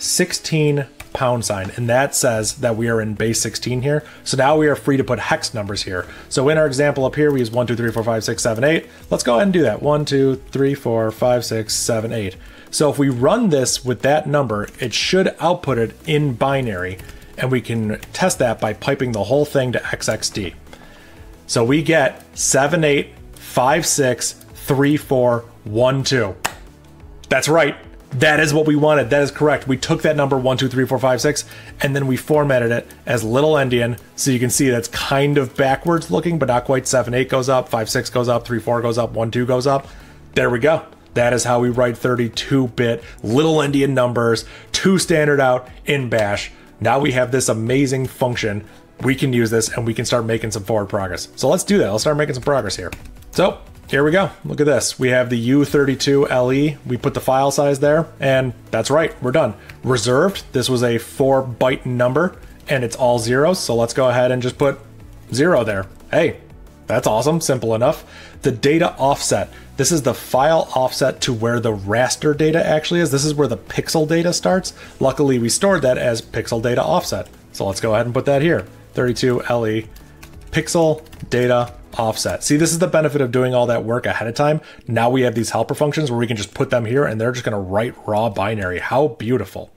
16 pound sign, and that says that we are in base 16 here. So now we are free to put hex numbers here. So in our example up here, we use 1, 2, 3, 4, 5, 6, 7, 8. Let's go ahead and do that. 1, 2, 3, 4, 5, 6, 7, 8. So if we run this with that number, it should output it in binary, and we can test that by piping the whole thing to XXD. So we get 7, 8, 5, 6, 3, 4, 1, 2. That's right. That is what we wanted. That is correct. We took that number one, two, three, four, five, six, and then we formatted it as little endian. So you can see that's kind of backwards looking, but not quite. Seven, eight goes up, five, six goes up, three, four goes up, one, two goes up. There we go. That is how we write 32 bit little endian numbers to standard out in Bash. Now we have this amazing function. We can use this and we can start making some forward progress. So let's do that. Let's start making some progress here. So here we go. Look at this. We have the U32LE. We put the file size there, and that's right, we're done. Reserved, this was a four byte number, and it's all zeros, so let's go ahead and just put zero there. Hey, that's awesome, simple enough. The data offset. This is the file offset to where the raster data actually is. This is where the pixel data starts. Luckily, we stored that as pixel data offset. So let's go ahead and put that here. 32LE pixel data offset. See, this is the benefit of doing all that work ahead of time. Now we have these helper functions where we can just put them here and they're just going to write raw binary. How beautiful.